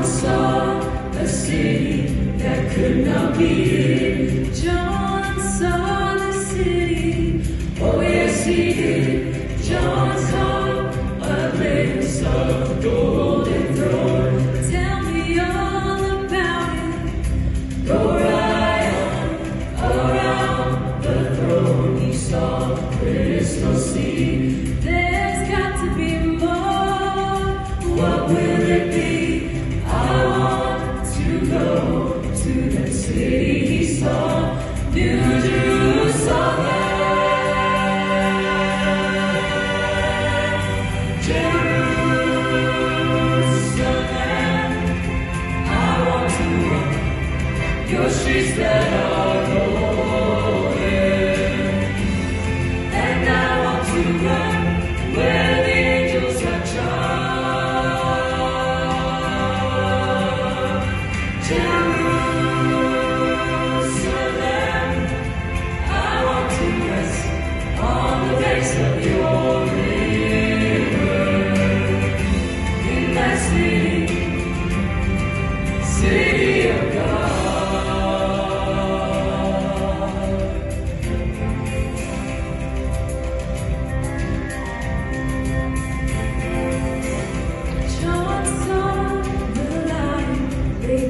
John saw a city that could not be hid. John saw the city. Oh, yes, he did. John. Jerusalem, I want to. Your streets that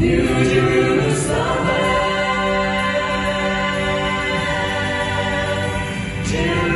Jerusalem. Jerusalem.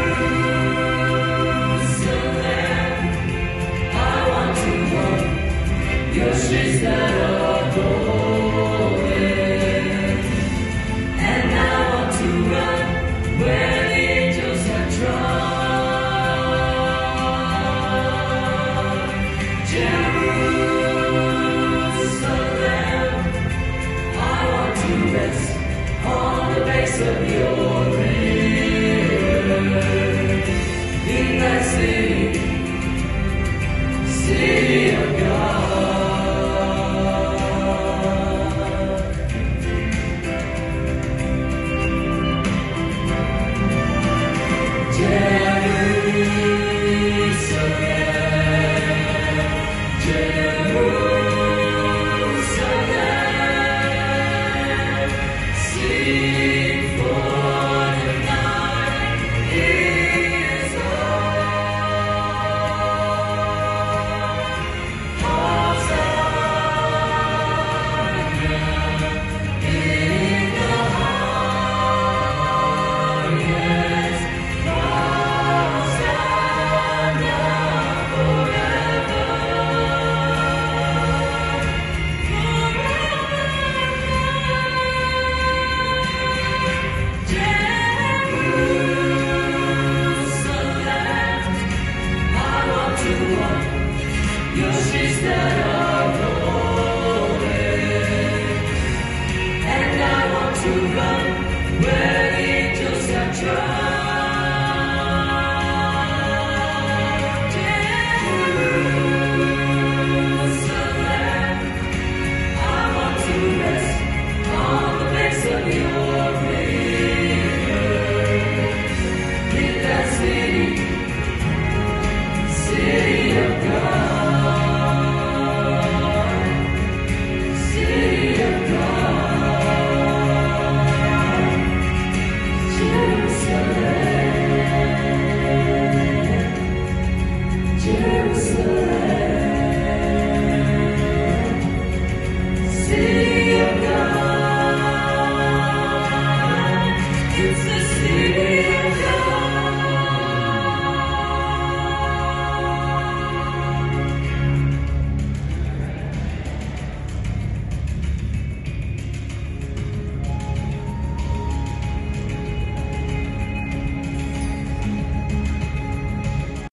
Jesus.